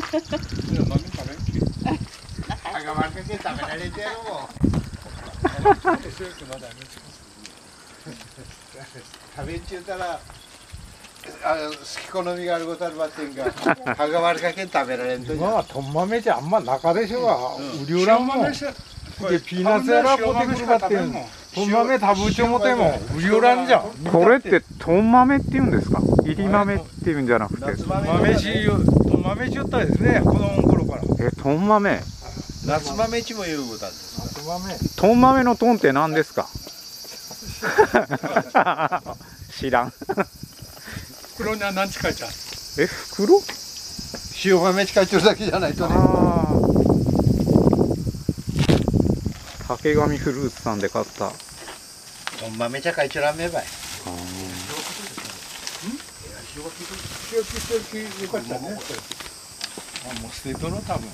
豆食べんきあがまるかけ食べられちゅうたらあの好き好みがあることあるばってんがはがまるかけん食べられんとじゃまあとん豆じゃあんま中でしょが売り売らんもんでピーナッツやらポテクルばってんとん豆食べちょもてもんじゃん。これってとん豆って言うんですか？入り豆っていうんじゃなくて。夏豆豆しとん豆しよったですね子供の頃から。えとん豆？夏豆ちも言うことあるんですとん豆。とん豆のとんって何ですか？知らん。袋には何いてある？え袋？塩豆使っちゃうだけじゃないとねああ竹上フルーツさんで買った。ほんまめちゃ書いちゃらんめばい。塩気塩気よかったね。あもう捨てとろ多分